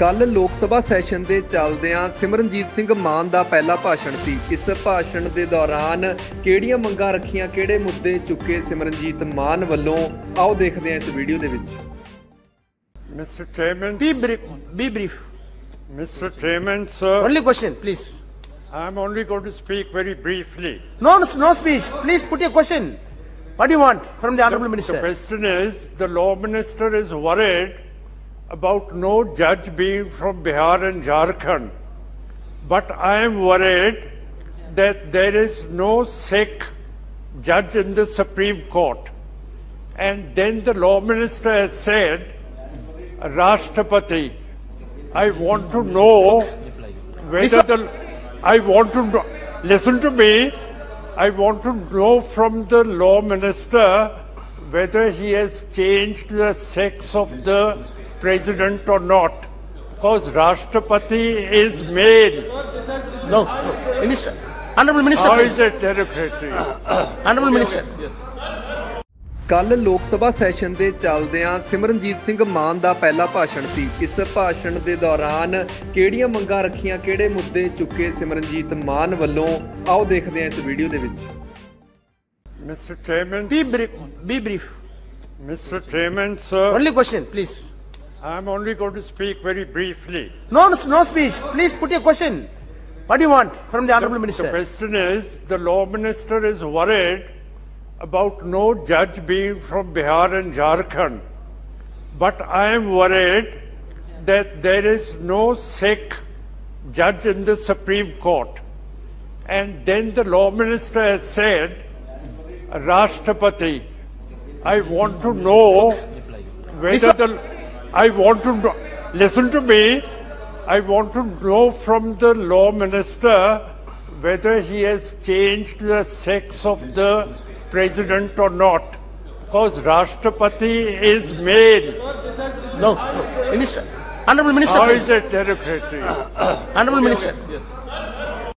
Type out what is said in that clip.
ਕੱਲ ਲੋਕ ਸਭਾ ਸੈਸ਼ਨ ਦੇ ਚੱਲਦਿਆਂ ਸਿਮਰਨਜੀਤ ਸਿੰਘ ਮਾਨ ਦਾ ਪਹਿਲਾ ਭਾਸ਼ਣ ਸੀ ਇਸ ਭਾਸ਼ਣ ਦੇ ਦੌਰਾਨ ਕਿਹੜੀਆਂ ਮੰਗਾਂ ਰੱਖੀਆਂ ਕਿਹੜੇ ਮੁੱਦੇ ਚੁੱਕੇ ਸਿਮਰਨਜੀਤ ਮਾਨ ਵੱਲੋਂ ਆਓ ਦੇਖਦੇ ਹਾਂ ਇਸ ਵੀਡੀਓ ਦੇ ਵਿੱਚ Mr. Chairman, Be brief. Be brief. Mr. Chairman, sir, Only question, please. I'm only going to speak very briefly. No, no, no speech. Please put your question. What do you want from the honorable The minister? question is, the law minister is worried about no judge being from Bihar and Jharkhand. But I am worried that there is no Sikh judge in the Supreme Court. And then the law minister has said, Rashtrapati, I want to know whether the I want to know, listen to me. I want to know from the law minister whether he has changed the sex of the president or not. Because Rashtrapati is male. No. Minister. Honorable minister. How is it derogatory? Honorable minister. ਕੱਲ ਲੋਕ ਸਭਾ session ਦੇ ਚੱਲਦਿਆਂ ਸਿਮਰਨਜੀਤ ਸਿੰਘ ਮਾਨ ਦਾ ਪਹਿਲਾ ਭਾਸ਼ਣ ਸੀ ਇਸ ਭਾਸ਼ਣ ਦੇ ਦੌਰਾਨ ਕਿਹੜੀਆਂ ਮੰਗਾਂ ਰੱਖੀਆਂ ਕਿਹੜੇ ਮੁੱਦੇ ਚੁੱਕੇ ਸਿਮਰਨਜੀਤ ਮਾਨ ਵੱਲੋਂ ਆਓ ਦੇਖਦੇ ਹਾਂ ਇਸ ਵੀਡੀਓ ਦੇ ਵਿੱਚ Mr. Chairman, Be brief. Be brief. Mr. Chairman, sir, Only question, please. I'm only going to speak very briefly. No, no, speech. Please put your question. What do you want from the honorable Minister? The question is, the law minister is worried about no judge being from Bihar and Jharkhand. But I am worried that there is no Sikh judge in the Supreme Court. And then the law minister has said, Rashtrapati, I want to know whether the I want to know, listen to me. I want to know from the law minister whether he has changed the sex of the president or not. Because Rashtrapati is male. No. Minister. Honorable minister. How please. is it derogatory? Honorable minister.